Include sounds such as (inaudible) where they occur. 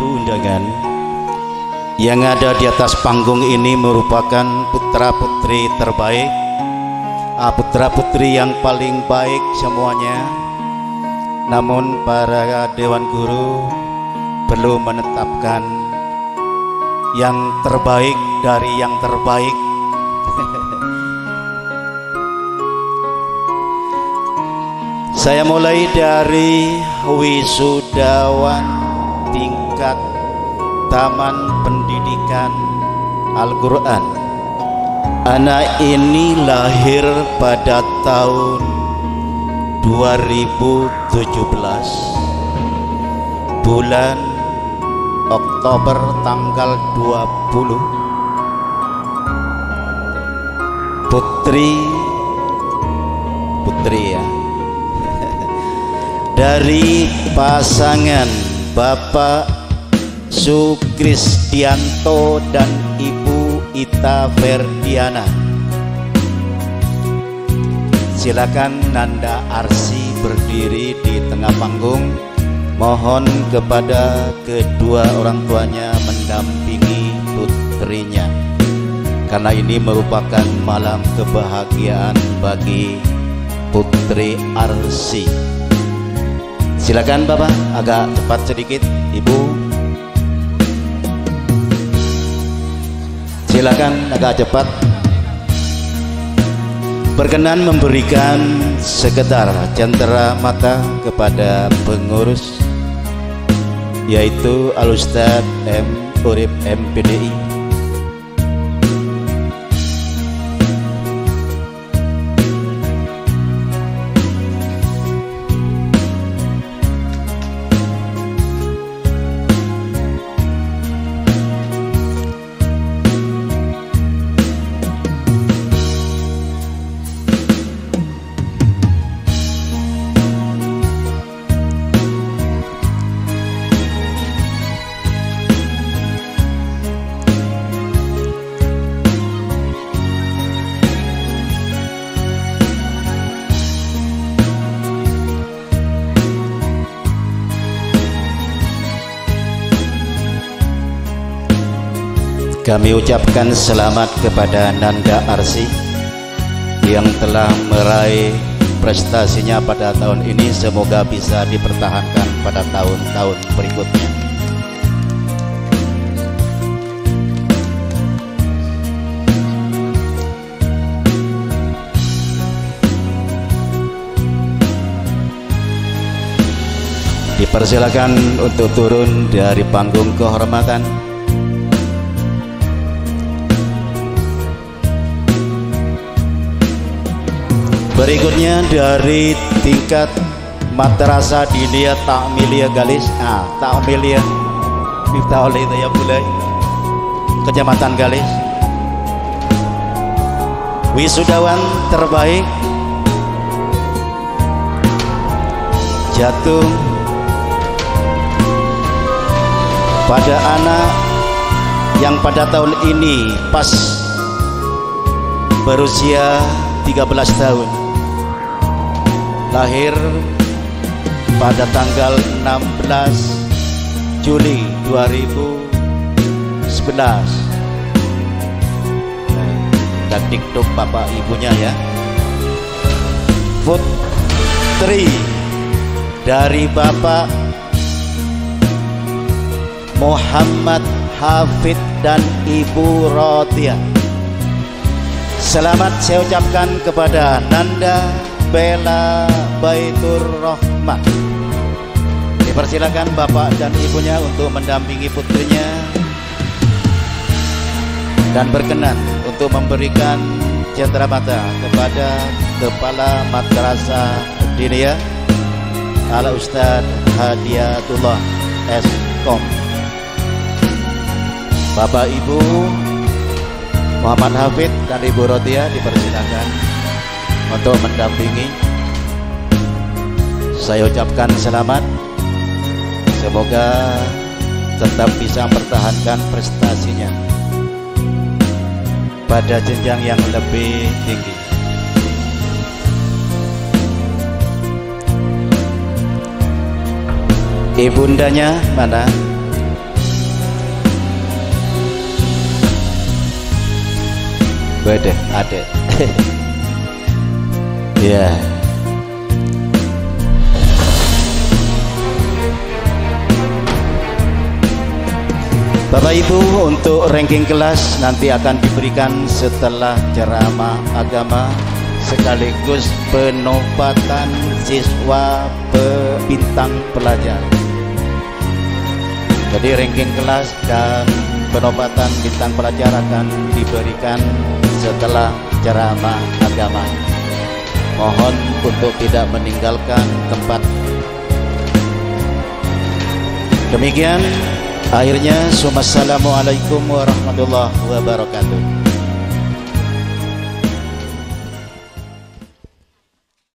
Ibu undangan Yang ada di atas panggung ini merupakan putra-putri terbaik. Ah, Putra-putri yang paling baik semuanya. Namun para Dewan Guru perlu menetapkan Yang terbaik dari yang terbaik. (laughs) Saya mulai dari wisudawan tingkat Taman Pendidikan Al-Quran. Anak ini lahir pada tahun 2017 Bulan Oktober tanggal 20 Putri Putri ya. (laughs) Dari pasangan Bapak Sukristianto dan Ibu Ita Ferdiana. Silakan Nanda Arsi berdiri di tengah panggung. Mohon kepada kedua orang tuanya mendampingi putrinya. Karena ini merupakan malam kebahagiaan bagi Putri Arsi. Silakan Bapak, agak cepat sedikit, Ibu. Silakan agak cepat. Berkenan memberikan sekedar cendera mata kepada pengurus yaitu Alustad M. Urip MPDI Kami ucapkan selamat kepada Nanda Arsi yang telah meraih prestasinya pada tahun ini semoga bisa dipertahankan pada tahun-tahun berikutnya. Dipersilakan untuk turun dari panggung kehormatan. Berikutnya dari tingkat Madrasah Dinia Takmilia Galis. Ah, Takmilia oleh ya mulai Kecamatan Galis. Wisudawan terbaik. Jatuh. Pada anak yang pada tahun ini pas berusia 13 tahun lahir pada tanggal 16 Juli 2011 dan tiktok bapak ibunya ya. Putri dari bapak Muhammad Hafid dan Ibu Rodia Selamat saya ucapkan kepada Nanda Bella Baitur Rahmat Dipersilakan bapak dan ibunya untuk mendampingi putrinya Dan berkenan untuk memberikan cendera mata kepada Kepala Madrasah Dinia Ala Ustaz Hadiatullah S. Kom Bapak Ibu Muhammad Hafid dan Ibu Rodia dipersilakan untuk mendampingi saya ucapkan selamat semoga tetap bisa mempertahankan prestasinya pada jenjang yang lebih tinggi ibundanya mana Bede, ada. (laughs) ya. Yeah. Bapak Ibu untuk ranking kelas nanti akan diberikan setelah ceramah agama sekaligus penobatan siswa bintang pelajar. Jadi ranking kelas dan penobatan bintang pelajar akan diberikan setelah ceramah agama. Mohon untuk tidak meninggalkan tempat. Demikian Akhirnya, Assalamualaikum warahmatullahi wabarakatuh.